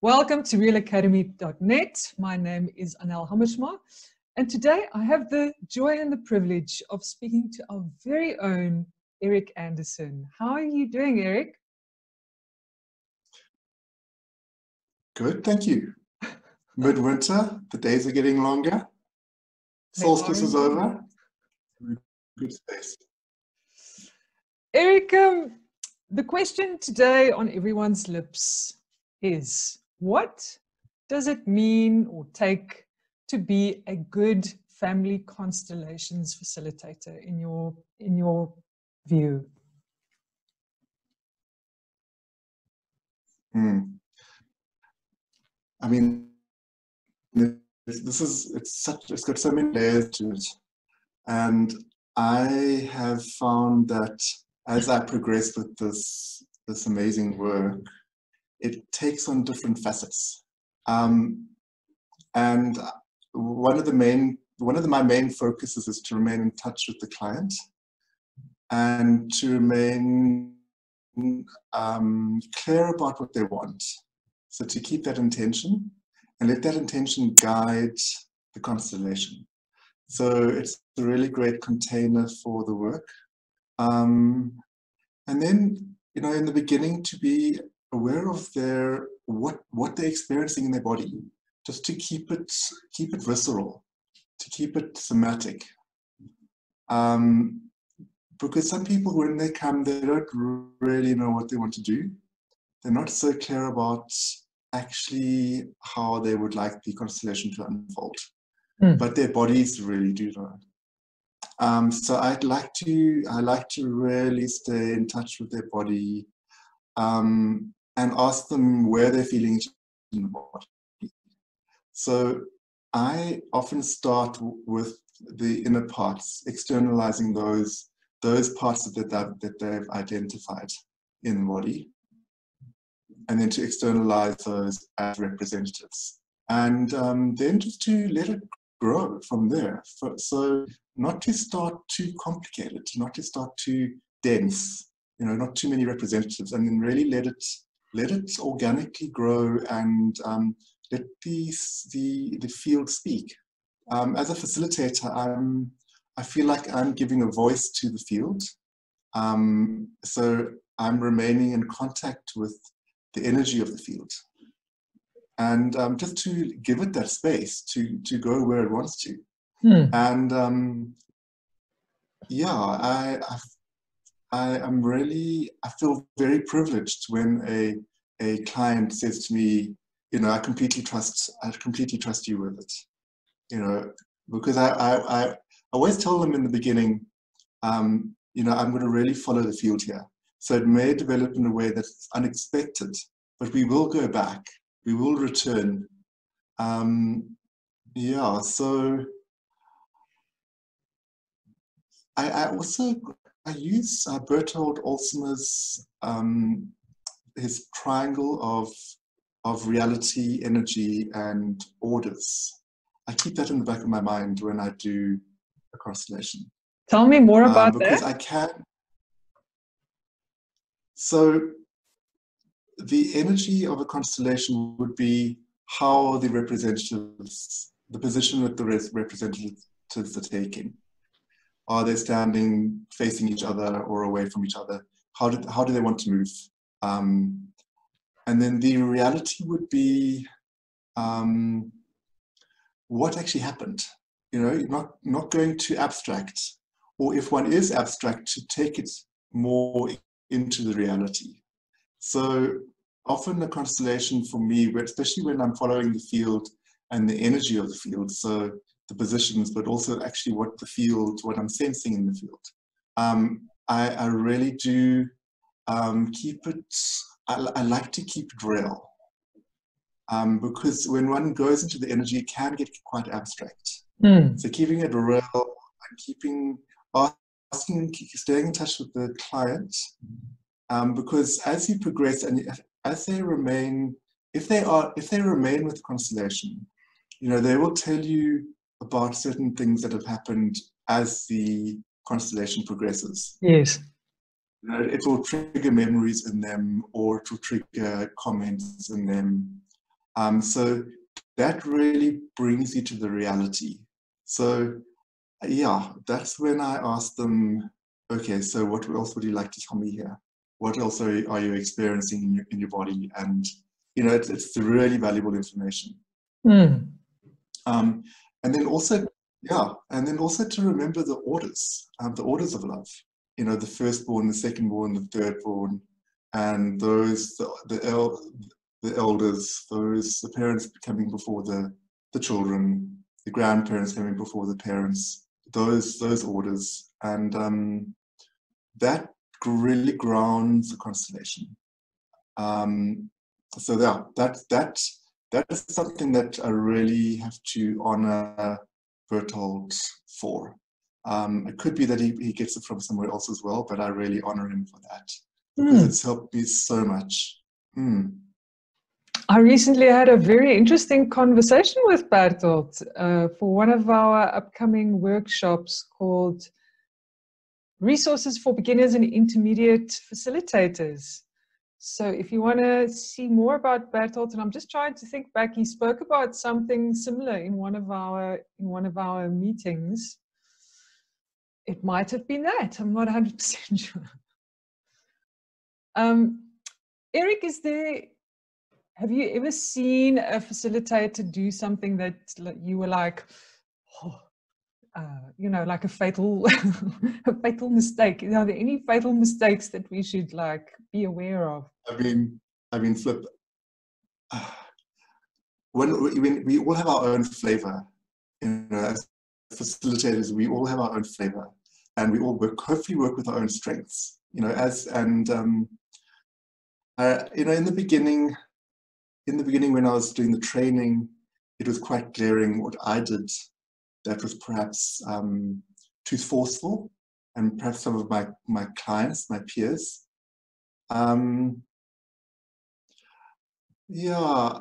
Welcome to realacademy.net. My name is Anel Hamersma, and today I have the joy and the privilege of speaking to our very own Erik Andersen. How are you doing, Erik? Good, thank you. Midwinter, the days are getting longer. Solstice is over. Good space. Erik, um, the question today on everyone's lips is what does it mean or take to be a good family constellations facilitator in your in your view? Hmm. I mean, this is it's such it's got so many layers to it, and I have found that as I progress with this this amazing work, it takes on different facets. Um, and one of the main, one of the, my main focuses is to remain in touch with the client and to remain um, clear about what they want. So to keep that intention and let that intention guide the constellation. So it's a really great container for the work. Um, and then, you know, in the beginning to be aware of their what what they're experiencing in their body, just to keep it keep it visceral, to keep it somatic. Um, because some people, when they come, they don't really know what they want to do. They're not so clear about actually how they would like the constellation to unfold, mm. but their bodies really do know. Um, so I'd like to I like to really stay in touch with their body, um, and ask them where they're feeling in the body. So I often start with the inner parts, externalizing those those parts that, that, that they've identified in the body, and then to externalize those as representatives. And um, then just to let it grow from there. So not to start too complicated, not to start too dense, you know, not too many representatives, and then really let it let it organically grow and um, let the, the, the field speak. Um, as a facilitator, I'm, I feel like I'm giving a voice to the field. Um, so I'm remaining in contact with the energy of the field. And um, just to give it that space to, to go where it wants to. Hmm. And um, yeah, I, I I am really, I feel very privileged when a, a client says to me, you know, I completely trust, I completely trust you with it. You know, because I, I, I always tell them in the beginning, um, you know, I'm going to really follow the field here. So it may develop in a way that's unexpected, but we will go back, we will return. Um, yeah, so I, I also I use uh, Bertold Ulsamer's um, his triangle of of reality, energy, and orders. I keep that in the back of my mind when I do a constellation. Tell me more um, about um, because that. I can. So, the energy of a constellation would be how the representatives, the position that the representatives are taking. Are they standing facing each other or away from each other? How do, how do they want to move? Um, and then the reality would be um, what actually happened. You know, not, not going to abstract, or if one is abstract, to take it more into the reality. So often the constellation for me, especially when I'm following the field and the energy of the field, so the positions, but also actually what the field, what I'm sensing in the field. Um, I, I, really do um, keep it, I, I, like to keep it real. Um, because when one goes into the energy, it can get quite abstract. Mm. So keeping it real and keeping, asking, staying in touch with the client, um, because as you progress and as they remain, if they are, if they remain with constellation, you know, they will tell you about certain things that have happened as the constellation progresses. Yes. it will trigger memories in them or it will trigger comments in them. Um, so that really brings you to the reality. So yeah, that's when I asked them, okay, so what else would you like to tell me here? What else are you, are you experiencing in your, in your body? And, you know, it's, it's really valuable information. Mm. Um, and then also, yeah, and then also to remember the orders, um, the orders of love. You know, the firstborn, the secondborn, the thirdborn, and those the the, el- the elders, those the parents coming before the the children, the grandparents coming before the parents, those those orders, and um, that really grounds the constellation. Um, so yeah, that that that is something that I really have to honor Bertold for. Um, it could be that he, he gets it from somewhere else as well, but I really honor him for that because mm. it's helped me so much. Mm. I recently had a very interesting conversation with Bertold uh, for one of our upcoming workshops called Resources for Beginners and Intermediate Facilitators. So if you want to see more about Bertold, and I'm just trying to think back, he spoke about something similar in one of our in one of our meetings. It might have been that. I'm not 100% sure. Um, Erik, is there? Have you ever seen a facilitator do something that you were like, oh, uh, you know, like a fatal, a fatal mistake. Are there any fatal mistakes that we should like be aware of? I mean, I mean, flip. When, we, when we all have our own flavor, you know, as facilitators, we all have our own flavor, and we all work, hopefully, work with our own strengths. You know, as and um, uh, you know, in the beginning, in the beginning when I was doing the training, it was quite glaring what I did that was perhaps um, too forceful, and perhaps some of my, my clients, my peers. Um, yeah,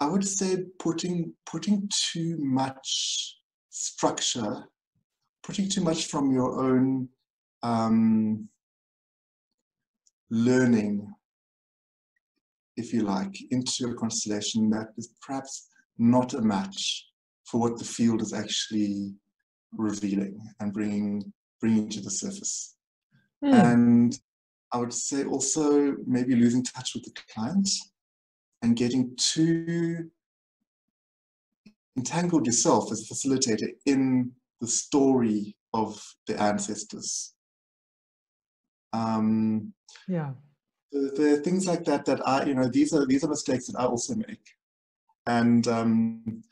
I would say putting putting too much structure, putting too much from your own um, learning, if you like, into a constellation that is perhaps not a match for what the field is actually revealing and bringing bringing to the surface. Mm. And I would say also maybe losing touch with the client and getting too entangled yourself as a facilitator in the story of the ancestors. Um, yeah. There are things like that that I, you know, these are these are mistakes that I also make, and um,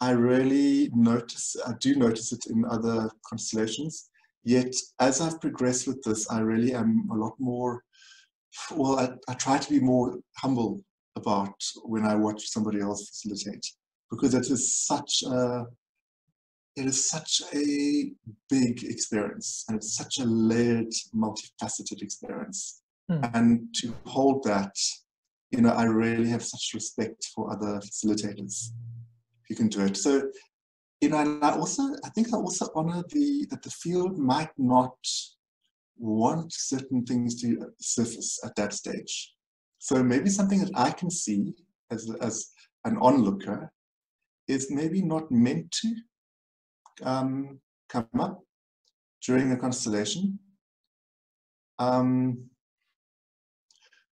I really notice, I do notice it in other constellations. Yet, as I've progressed with this, I really am a lot more, well, I, I try to be more humble about when I watch somebody else facilitate because it is such a, it is such a big experience and it's such a layered, multifaceted experience. Mm. And to hold that, you know, I really have such respect for other facilitators you can do it. So, you know, and I also, I think I also honor the, that the field might not want certain things to surface at that stage. So maybe something that I can see as, as an onlooker is maybe not meant to um, come up during a constellation. Um,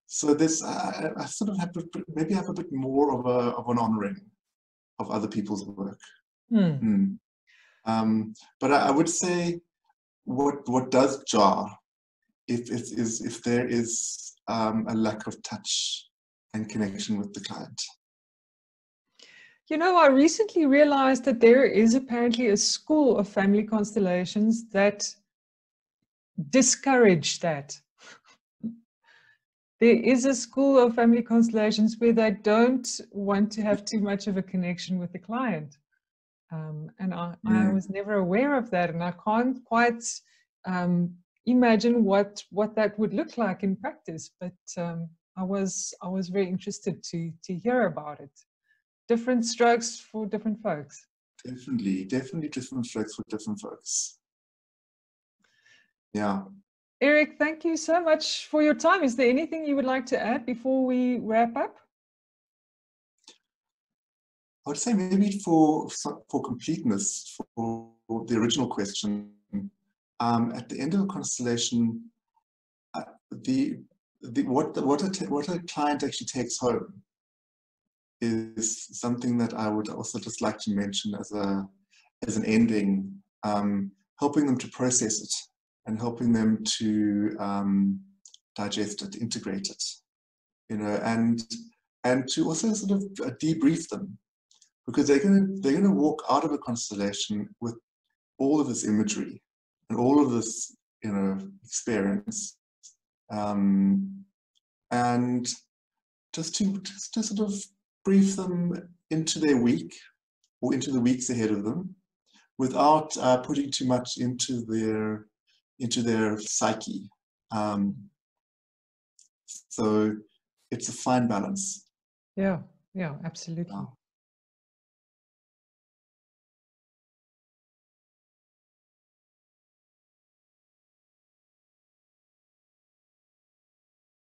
so this, I, I, sort of have maybe have a bit more of a of an honoring of other people's work. Mm. Mm. Um, but I, I, would say what what does jar if if is if there is um, a lack of touch and connection with the client. You know, I recently realized that there is apparently a school of family constellations that discourage that there is a school of family constellations where they don't want to have too much of a connection with the client. Um, and I, I, was never aware of that, and I can't quite um, imagine what what that would look like in practice. But um, I was I was very interested to to hear about it. Different strokes for different folks. Definitely, definitely different strokes for different folks. Yeah. Erik, thank you so much for your time. Is there anything you would like to add before we wrap up? I would say maybe for for completeness, for the original question, um, at the end of a constellation, uh, the the what what a what a client actually takes home is something that I would also just like to mention as a as an ending, um, helping them to process it and helping them to um, digest it, integrate it, you know, and and to also sort of uh, debrief them. Because they're going to they're going to walk out of a constellation with all of this imagery and all of this you know experience um, and just to just to sort of brief them into their week or into the weeks ahead of them without uh, putting too much into their into their psyche. Um, so it's a fine balance. Yeah yeah absolutely. Wow.